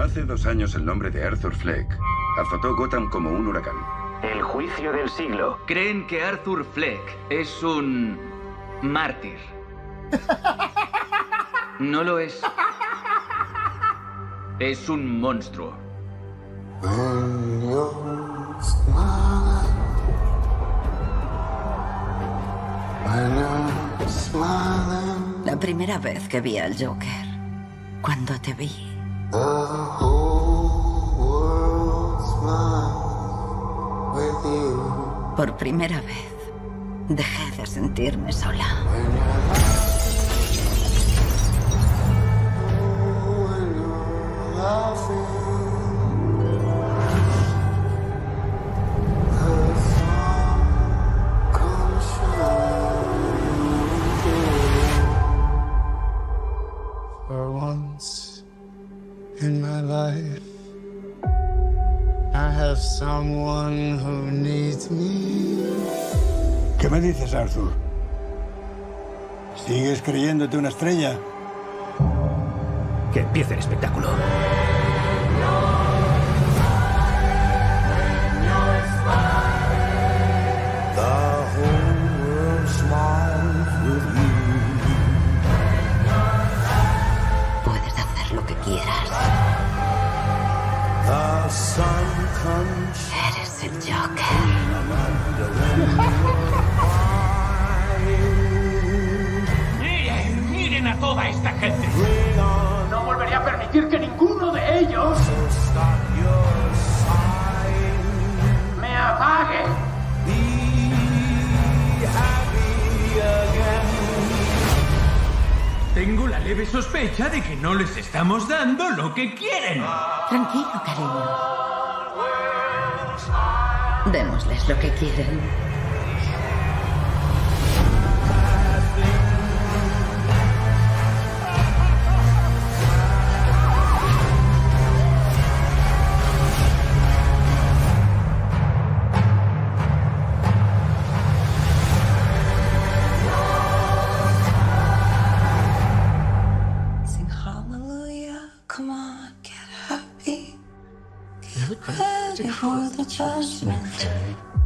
Hace dos años el nombre de Arthur Fleck azotó Gotham como un huracán. El juicio del siglo. Creen que Arthur Fleck es un mártir. No lo es. Es un monstruo. La primera vez que vi al Joker, cuando te vi, por primera vez, dejé de sentirme sola. Life, I have someone who needs me. ¿Qué me dices, Arthur? ¿Sigues creyéndote una estrella? Que empiece el espectáculo. Eres el Joker. Miren, miren a toda esta gente. No volveré a permitir que ninguno de ellos me apague. Be happy again. Tengo la leve sospecha de que no les estamos dando lo que quieren. Tranquilo, cariño. Démosles lo que quieren. Ready for the judgment